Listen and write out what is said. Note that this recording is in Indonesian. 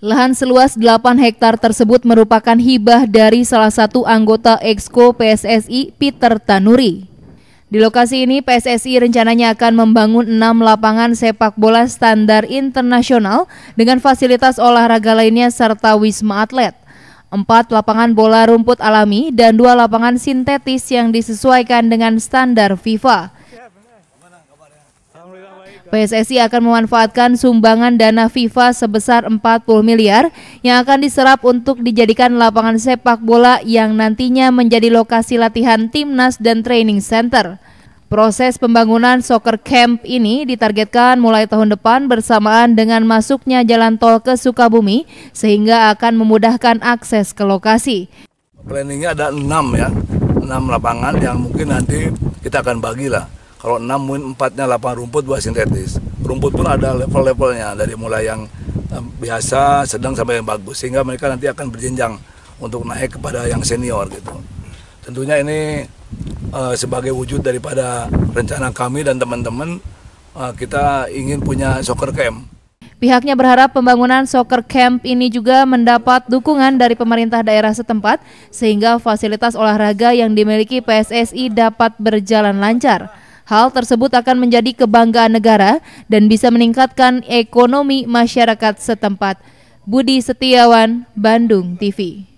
Lahan seluas 8 hektar tersebut merupakan hibah dari salah satu anggota Exco PSSI, Peter Tanuri. Di lokasi ini, PSSI rencananya akan membangun 6 lapangan sepak bola standar internasional dengan fasilitas olahraga lainnya serta wisma atlet. Empat lapangan bola rumput alami dan dua lapangan sintetis yang disesuaikan dengan standar FIFA. PSSI akan memanfaatkan sumbangan dana FIFA sebesar 40 miliar yang akan diserap untuk dijadikan lapangan sepak bola yang nantinya menjadi lokasi latihan timnas dan training center. Proses pembangunan soccer camp ini ditargetkan mulai tahun depan bersamaan dengan masuknya jalan tol ke Sukabumi sehingga akan memudahkan akses ke lokasi. Planningnya ada enam ya, enam lapangan yang mungkin nanti kita akan bagilah kalau enam mungkin empatnya lapangan rumput buat sintetis. Rumput pun ada level-levelnya dari mulai yang biasa, sedang sampai yang bagus. Sehingga mereka nanti akan berjenjang untuk naik kepada yang senior gitu. Tentunya ini uh, sebagai wujud daripada rencana kami dan teman-teman uh, kita ingin punya soccer camp. Pihaknya berharap pembangunan soccer camp ini juga mendapat dukungan dari pemerintah daerah setempat sehingga fasilitas olahraga yang dimiliki PSSI dapat berjalan lancar. Hal tersebut akan menjadi kebanggaan negara dan bisa meningkatkan ekonomi masyarakat setempat. Budi Setiawan, Bandung TV.